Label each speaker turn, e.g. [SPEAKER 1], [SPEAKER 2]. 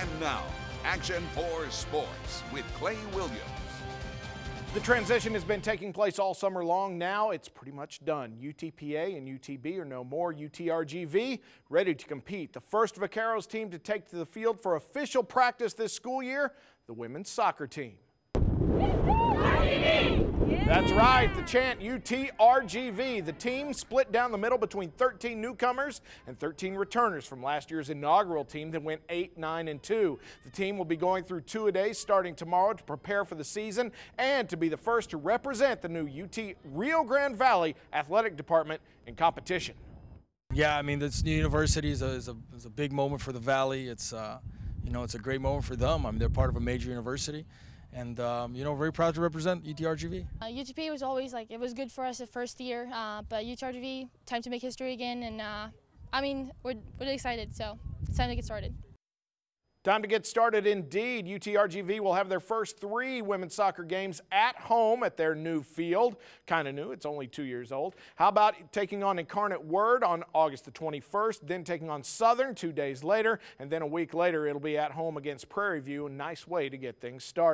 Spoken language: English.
[SPEAKER 1] And now, Action 4 Sports with Clay Williams.
[SPEAKER 2] The transition has been taking place all summer long. Now it's pretty much done. UTPA and UTB are no more. UTRGV ready to compete. The first Vaqueros team to take to the field for official practice this school year, the women's soccer team. That's right, the chant UTRGV. The team split down the middle between 13 newcomers and 13 returners from last year's inaugural team that went 8, 9, and 2. The team will be going through two a day starting tomorrow to prepare for the season and to be the first to represent the new UT Rio Grande Valley Athletic Department in competition.
[SPEAKER 3] Yeah, I mean, this new university is a, is a, is a big moment for the Valley. It's, uh, you know, it's a great moment for them. I mean, they're part of a major university and um, you know very proud to represent UTRGV.
[SPEAKER 4] Uh, UTP was always like it was good for us the first year, uh, but UTRGV time to make history again, and uh, I mean we're really excited, so it's time to get started.
[SPEAKER 2] Time to get started indeed. UTRGV will have their first three women's soccer games at home at their new field. Kind of new, it's only two years old. How about taking on Incarnate Word on August the 21st, then taking on Southern two days later, and then a week later it'll be at home against Prairie View. A nice way to get things started.